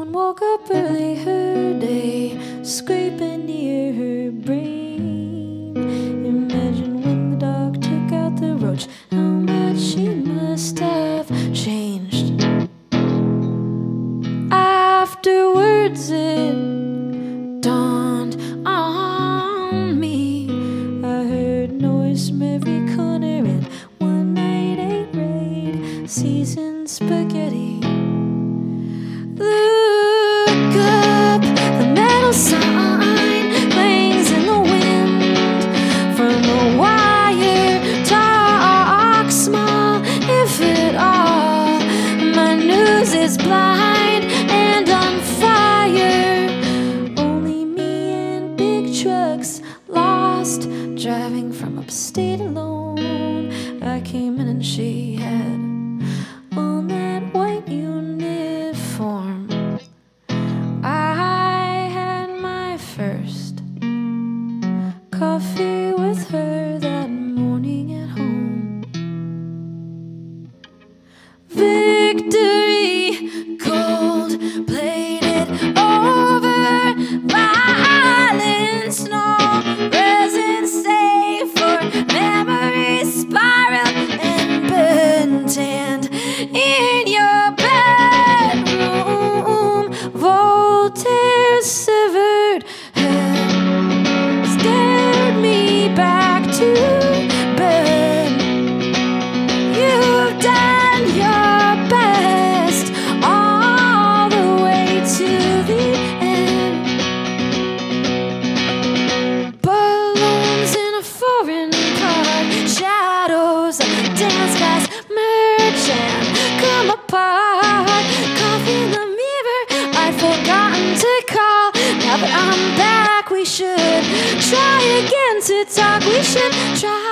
overlay her day, scraping near her brain. Imagine when the dog took out the roach, how much she must have changed. Afterwards, it dawned on me. I heard noise from every corner, and one night ate raid seasoned spaghetti. Driving from upstate alone. I came in and she You've done your best all the way to the end. Balloons in a foreign shadows dance and come apart. Coffee in the mirror, I'd forgotten to call. Now that I'm back, we should try to talk. We should try